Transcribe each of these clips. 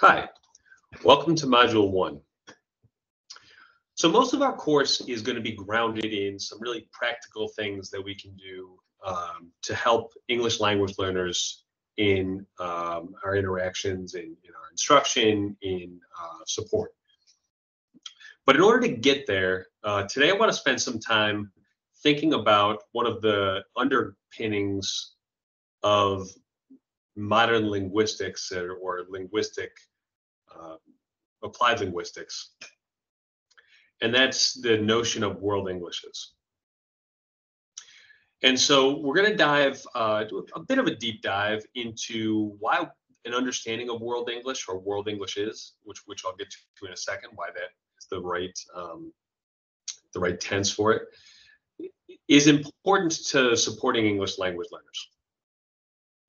Hi, welcome to Module 1. So most of our course is going to be grounded in some really practical things that we can do um, to help English language learners in um, our interactions, in, in, our instruction, in uh, support. But in order to get there, uh, today I want to spend some time thinking about one of the underpinnings of modern linguistics or, or linguistic uh, applied linguistics, and that's the notion of world Englishes. And so we're going to dive, uh, a bit of a deep dive into why an understanding of world English or world English is, which which I'll get to in a second, why that is the right um, the right tense for it, is important to supporting English language learners.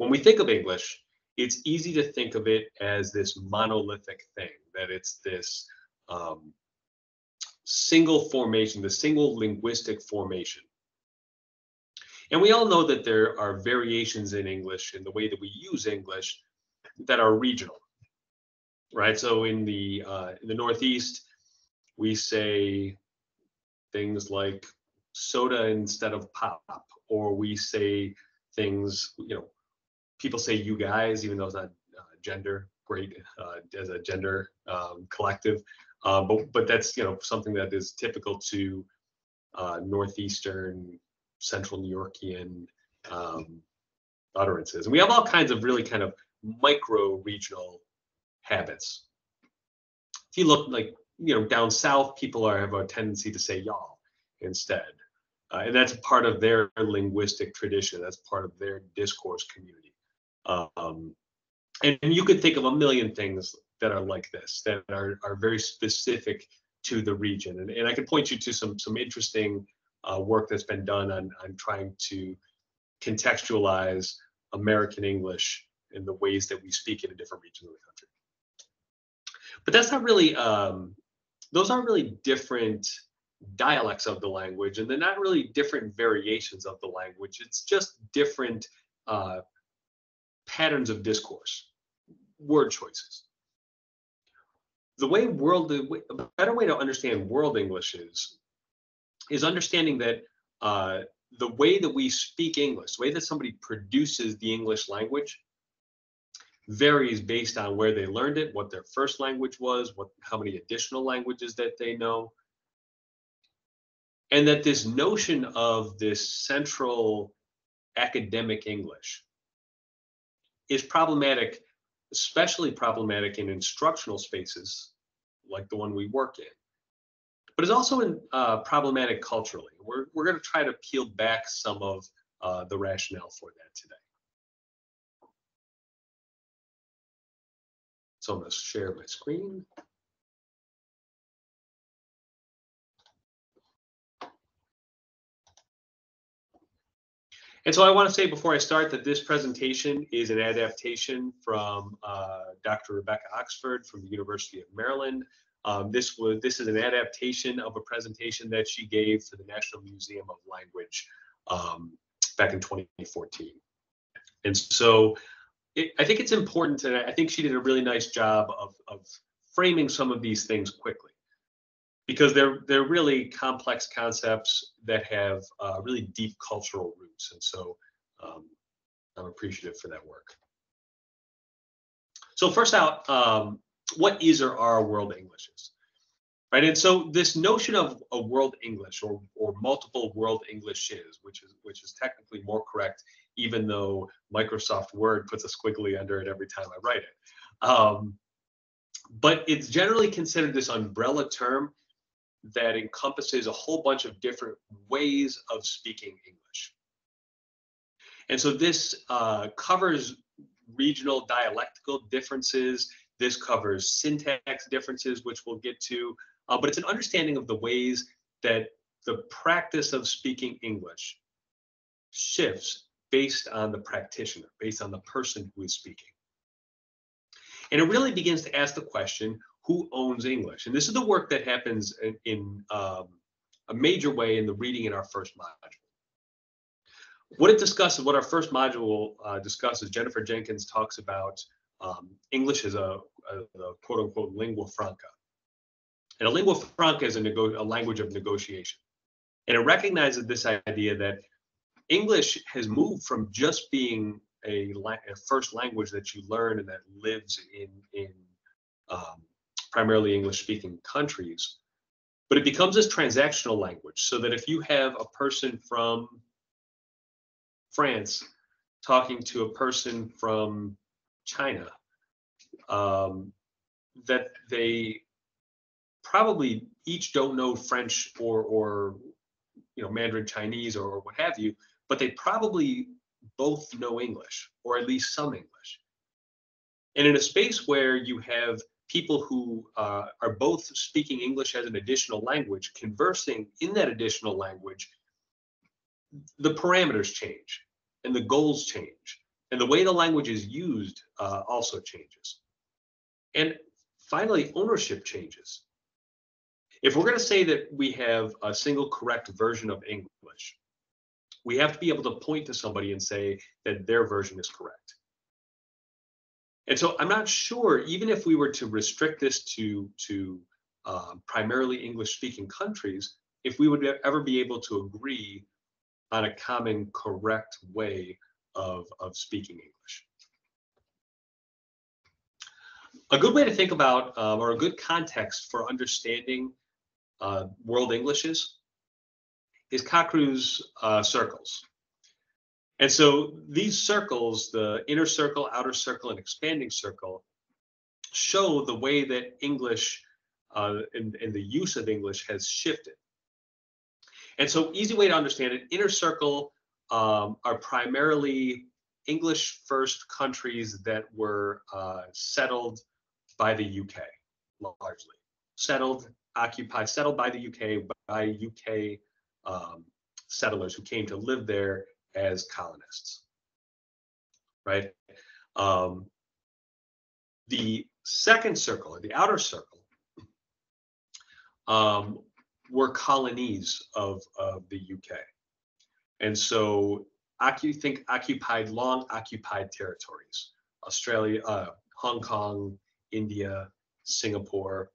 When we think of English, it's easy to think of it as this monolithic thing, that it's this um, single formation, the single linguistic formation. And we all know that there are variations in English in the way that we use English that are regional, right? So in the uh, in the Northeast, we say things like soda instead of pop, or we say things, you know, people say you guys, even though it's not uh, gender, great uh, as a gender um, collective. Uh, but but that's you know something that is typical to northeastern, central New Yorkian um, utterances, and we have all kinds of really kind of micro regional habits. If you look like you know down south, people are have a tendency to say y'all instead. Uh, and that's part of their linguistic tradition. That's part of their discourse community. Um, and, you could think of a million things that are like this that are, are very specific to the region. And, and I can point you to some some interesting uh, work that's been done on, on trying to contextualize American English in the ways that we speak in a different region of the country. But that's not really, um, those aren't really different dialects of the language, and they're not really different variations of the language. It's just different uh, patterns of discourse, word choices. The way world, a better way to understand world English is, is understanding that uh, the way that we speak English, the way that somebody produces the English language, varies based on where they learned it, what their first language was, what how many additional languages that they know. And that this notion of this central academic English is problematic, especially problematic in instructional spaces like the one we work in. But it's also in, uh, problematic culturally. We're, we're going to try to peel back some of uh, the rationale for that today. So I'm going to share my screen. And so I want to say before I start that this presentation is an adaptation from uh, Dr. Rebecca Oxford from the University of Maryland. Um, this was this is an adaptation of a presentation that she gave to the National Museum of Language um, back in 2014. And so it, I think it's important, and I think she did a really nice job of, of framing some of these things quickly because they're they're really complex concepts that have uh, really deep cultural roots, and so um, I'm appreciative for that work. So first out, um, what is or are world Englishes? Right, and so this notion of a world English or or multiple world Englishes, which is which is technically more correct, even though Microsoft Word puts a squiggly under it every time I write it. Um, but it's generally considered this umbrella term that encompasses a whole bunch of different ways of speaking English. And so this uh, covers regional dialectical differences. This covers syntax differences, which we'll get to. Uh, but it's an understanding of the ways that the practice of speaking English shifts based on the practitioner, based on the person who is speaking. And it really begins to ask the question who owns English? And this is the work that happens in, in um, a major way in the reading in our first module. What it discusses, what our first module uh, discusses, Jennifer Jenkins talks about um, English as a uh, the quote unquote lingua franca. And a lingua franca is a, a language of negotiation. And it recognizes this idea that English has moved from just being a, la- a first language that you learn and that lives in, in um, primarily English speaking countries, but it becomes this transactional language so that if you have a person from France talking to a person from China, um, that they probably each don't know French or or you know Mandarin Chinese or what have you, but they probably both know English or at least some English. And in a space where you have people who uh, are both speaking English as an additional language, conversing in that additional language, the parameters change and the goals change and the way the language is used uh, also changes. And finally, ownership changes. If we're going to say that we have a single correct version of English, we have to be able to point to somebody and say that their version is correct. And so I'm not sure, even if we were to restrict this to, to um, primarily English speaking countries, if we would ever be able to agree on a common correct way of, of speaking English. A good way to think about, um, or a good context for understanding uh, world Englishes is Kachru's uh, circles. And so these circles, the inner circle, outer circle, and expanding circle, show the way that English uh, and, and the use of English has shifted. And so easy way to understand it, inner circle um, are primarily English first countries that were uh, settled by the UK, largely. Settled, occupied, settled by the UK, by UK um, settlers who came to live there as colonists, right? Um, the second circle, or the outer circle, um, were colonies of, of the UK. And so you think occupied, long occupied territories, Australia, uh, Hong Kong, India, Singapore,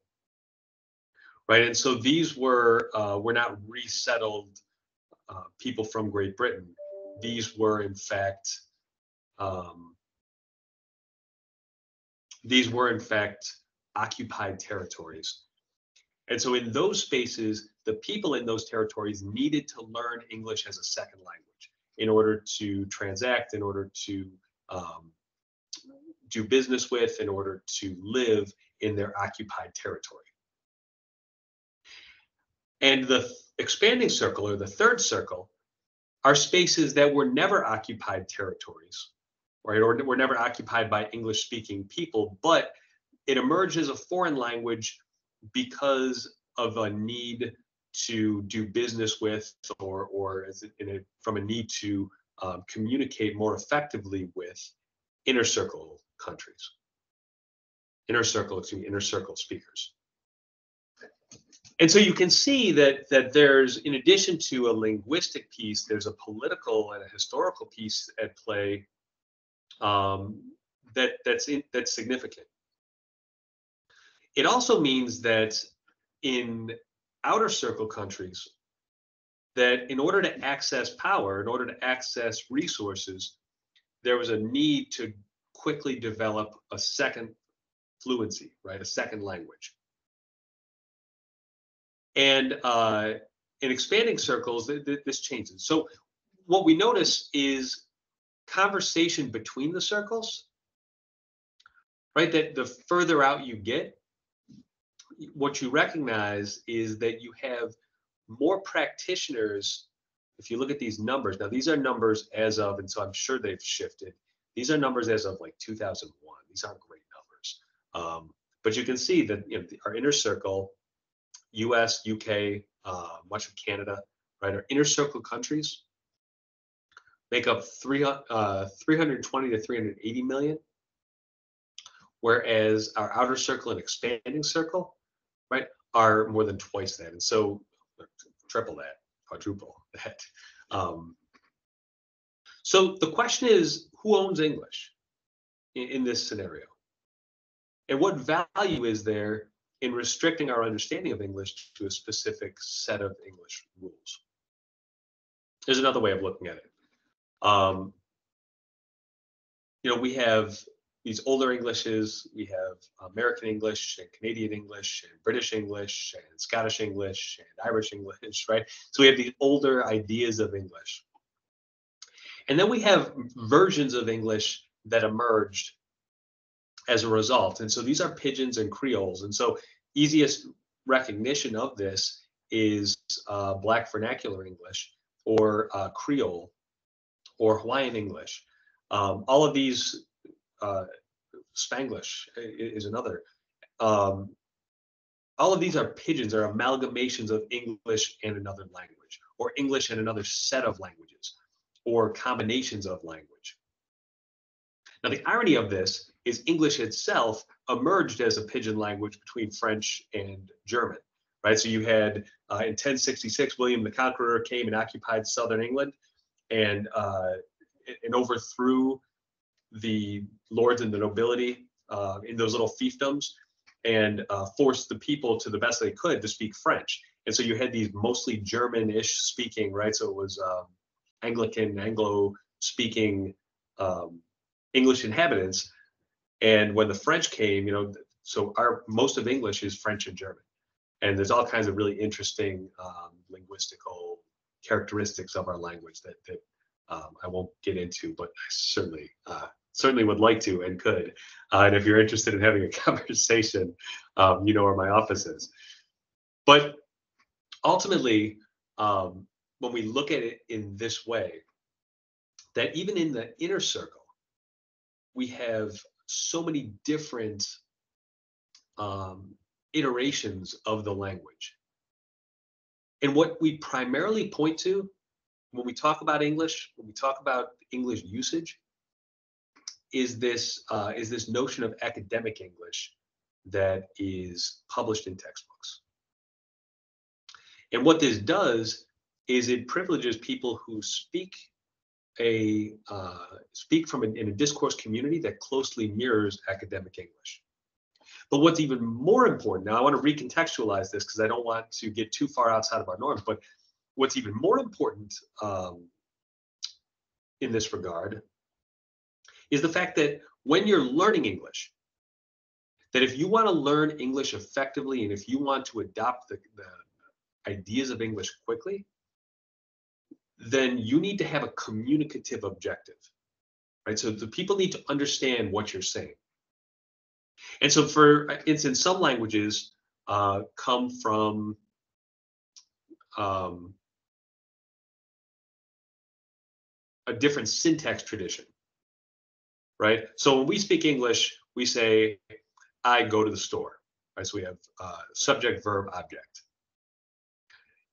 right? And so these were uh, were not resettled uh, people from Great Britain these were in fact um, these were in fact occupied territories. And so in those spaces, the people in those territories needed to learn English as a second language in order to transact, in order to um, do business with, in order to live in their occupied territory. And the expanding circle, or the third circle, are spaces that were never occupied territories, right? Or were never occupied by English speaking people, but it emerged as a foreign language because of a need to do business with or, or a, from a need to um, communicate more effectively with inner circle countries, inner circle, excuse me, inner circle speakers and so you can see that that there's in addition to a linguistic piece there's a political and a historical piece at play um, that that's in, that's significant. It also means that in outer circle countries that in order to access power in order to access resources there was a need to quickly develop a second fluency right a second language and uh, in expanding circles, th- th- this changes. So what we notice is conversation between the circles, right? That the further out you get, what you recognize is that you have more practitioners. If you look at these numbers, now these are numbers as of, and so I'm sure they've shifted. These are numbers as of like 2001. These aren't great numbers. Um, but you can see that you know, our inner circle US, UK, uh, much of Canada, right, our inner circle countries make up three, uh, 320 to 380 million, whereas our outer circle and expanding circle, right, are more than twice that. And so triple that, quadruple that. Um, so the question is, who owns English in, in this scenario? And what value is there in restricting our understanding of English to a specific set of English rules? There's another way of looking at it. Um, you know, we have these older Englishes, we have American English and Canadian English and British English and Scottish English and Irish English, right? So we have these older ideas of English. And then we have versions of English that emerged as a result. And so these are pidgins and creoles. And so easiest recognition of this is uh, Black Vernacular English or uh, Creole or Hawaiian English. Um, all of these, uh, Spanglish is another. Um, all of these are pidgins, are amalgamations of English and another language, or English and another set of languages, or combinations of language. Now, the irony of this is English itself emerged as a pidgin language between French and German, right? So you had uh, in 1066, William the Conqueror came and occupied southern England and, uh, and overthrew the lords and the nobility uh, in those little fiefdoms and uh, forced the people to the best they could to speak French. And so you had these mostly German-ish speaking, right? So it was um, Anglican, Anglo-speaking um, English inhabitants. And when the French came, you know, so our most of English is French and German, and there's all kinds of really interesting um, linguistical characteristics of our language that that um, I won't get into, but I certainly uh, certainly would like to and could. Uh, and if you're interested in having a conversation, um, you know where my office is. But ultimately, um, when we look at it in this way, that even in the inner circle, we have so many different um, iterations of the language. And what we primarily point to when we talk about English, when we talk about English usage, is this uh, is this notion of academic English that is published in textbooks. And what this does is it privileges people who speak a uh, speak from an, in a discourse community that closely mirrors academic English. But what's even more important, now I want to recontextualize this because I don't want to get too far outside of our norms, but what's even more important um, in this regard is the fact that when you're learning English, that if you want to learn English effectively and if you want to adopt the, the ideas of English quickly, then you need to have a communicative objective, right? So the people need to understand what you're saying. And so for instance, some languages uh, come from um, a different syntax tradition, right? So when we speak English, we say, I go to the store, right? So we have uh, subject, verb, object.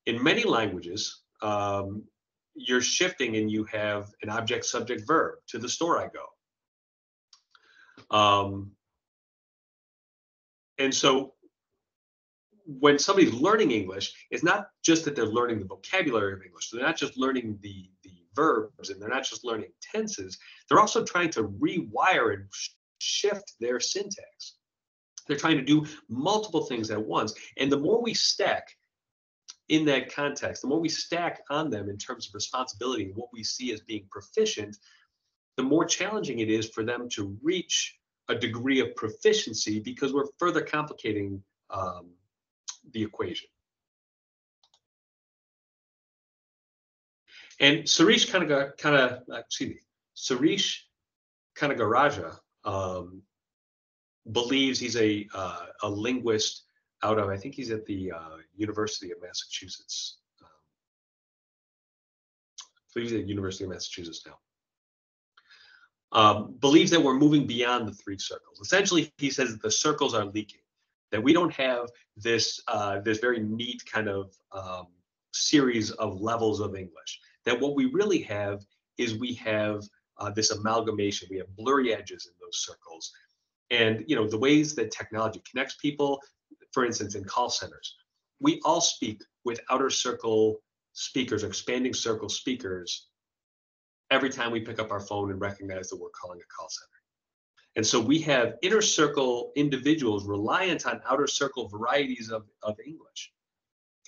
In many languages, um, you're shifting and you have an object subject verb to the store I go. Um, and so when somebody's learning English, it's not just that they're learning the vocabulary of English. They're not just learning the, the verbs and they're not just learning tenses. They're also trying to rewire and shift their syntax. They're trying to do multiple things at once. And the more we stack in that context, the more we stack on them in terms of responsibility and what we see as being proficient, the more challenging it is for them to reach a degree of proficiency because we're further complicating um, the equation. And Suresh kind of, me, Suresh Canagarajah um, believes he's a uh, a linguist out of, I think he's at the uh, University of Massachusetts. Um, he's at University of Massachusetts now. Um, believes that we're moving beyond the three circles. Essentially, he says that the circles are leaking, that we don't have this uh, this very neat kind of um, series of levels of English. That what we really have is we have uh, this amalgamation. We have blurry edges in those circles, and you know the ways that technology connects people, for instance, in call centers, we all speak with outer circle speakers, expanding circle speakers, every time we pick up our phone and recognize that we're calling a call center. And so we have inner circle individuals reliant on outer circle varieties of, of English.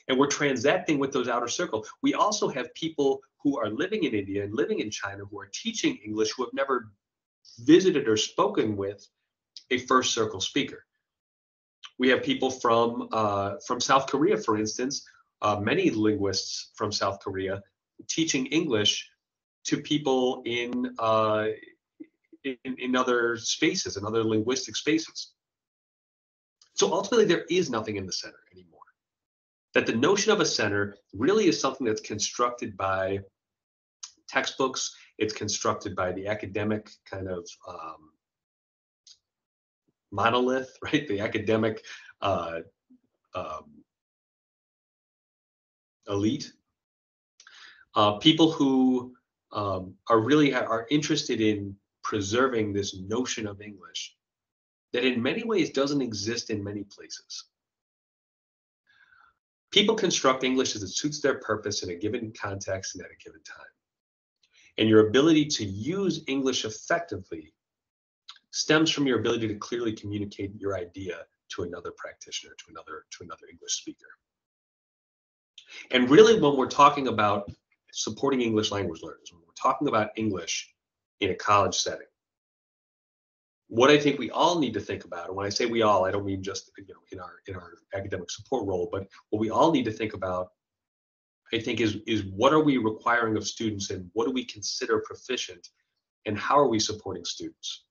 And we're transacting with those outer circle. We also have people who are living in India and living in China who are teaching English who have never visited or spoken with a first circle speaker. We have people from uh, from South Korea, for instance, uh, many linguists from South Korea teaching English to people in, uh, in, in other spaces, in other linguistic spaces. So ultimately, there is nothing in the center anymore. That the notion of a center really is something that's constructed by textbooks. It's constructed by the academic kind of um, monolith, right? The academic uh, um, elite. Uh, people who um, are really are interested in preserving this notion of English that in many ways doesn't exist in many places. People construct English as it suits their purpose in a given context and at a given time. And your ability to use English effectively stems from your ability to clearly communicate your idea to another practitioner, to another, to another English speaker. And really, when we're talking about supporting English language learners, when we're talking about English in a college setting, what I think we all need to think about, and when I say we all, I don't mean just you know in our in our academic support role, but what we all need to think about, I think, is is what are we requiring of students and what do we consider proficient, and how are we supporting students?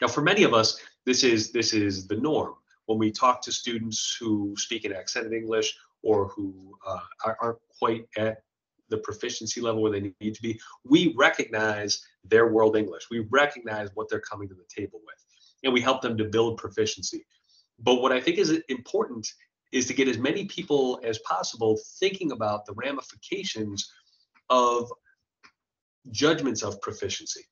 Now, for many of us, this is this is the norm. When we talk to students who speak in accented English or who uh, aren't quite at the proficiency level where they need to be, we recognize their world English. We recognize what they're coming to the table with, and we help them to build proficiency. But what I think is important is to get as many people as possible thinking about the ramifications of judgments of proficiency.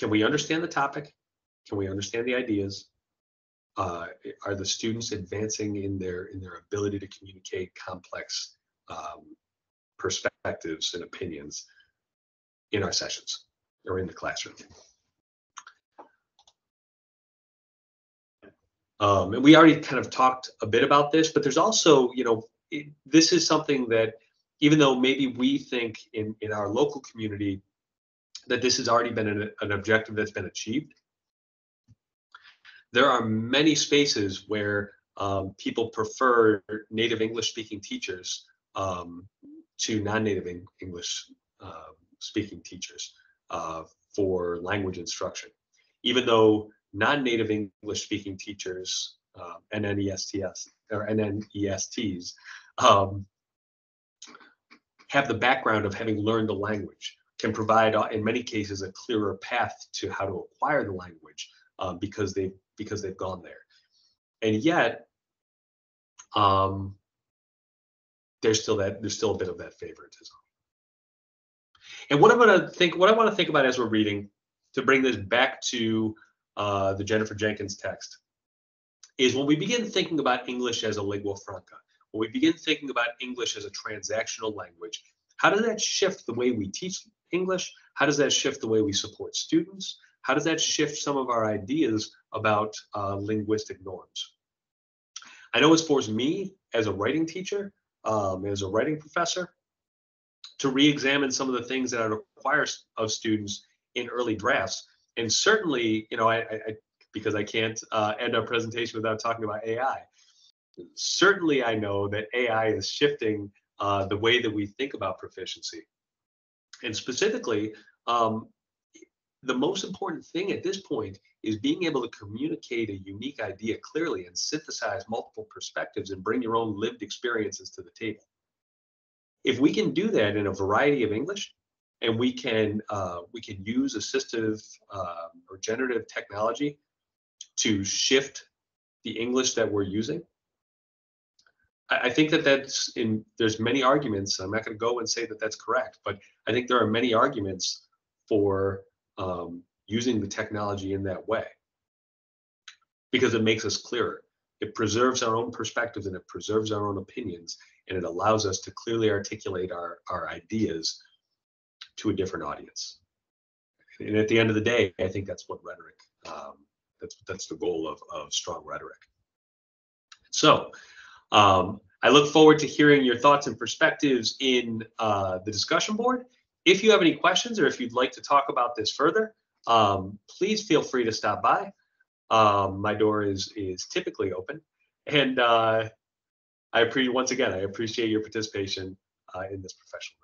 Can we understand the topic? Can we understand the ideas? Uh, are the students advancing in their in their ability to communicate complex um, perspectives and opinions in our sessions or in the classroom. Um, and we already kind of talked a bit about this, but there's also, you know, it, this is something that even though maybe we think in, in our local community that this has already been an, an objective that's been achieved, there are many spaces where um, people prefer native English speaking teachers um, to non-native English uh, speaking teachers uh, for language instruction. Even though non-native English speaking teachers, uh, NNESTs or NNESTs, um, have the background of having learned the language, can provide, uh, in many cases, a clearer path to how to acquire the language um, because they because they've gone there. And yet, um, there's still that there's still a bit of that favoritism. And what I'm going to think, what I want to think about as we're reading, to bring this back to uh, the Jennifer Jenkins text, is when we begin thinking about English as a lingua franca, when we begin thinking about English as a transactional language, how does that shift the way we teach English? How does that shift the way we support students? How does that shift some of our ideas about uh, linguistic norms? I know it's forced me as a writing teacher, um, as a writing professor to re-examine some of the things that I require of students in early drafts. And certainly, you know, I, I because I can't uh, end our presentation without talking about AI. Certainly, I know that AI is shifting uh, the way that we think about proficiency. And specifically, um, the most important thing at this point is being able to communicate a unique idea clearly and synthesize multiple perspectives and bring your own lived experiences to the table. If we can do that in a variety of English, and we can uh, we can use assistive uh, or generative technology to shift the English that we're using. I, think that that's in there's many arguments. I'm not going to go and say that that's correct, but I think there are many arguments for um, using the technology in that way because it makes us clearer. It preserves our own perspectives and it preserves our own opinions and it allows us to clearly articulate our, our ideas to a different audience. and at the end of the day, I think that's what rhetoric. Um, that's that's the goal of of strong rhetoric. So, um, I look forward to hearing your thoughts and perspectives in uh, the discussion board. If you have any questions or if you'd like to talk about this further, um, please feel free to stop by. Um, my door is is typically open, and uh, I appreciate once again I appreciate your participation uh, in this professional.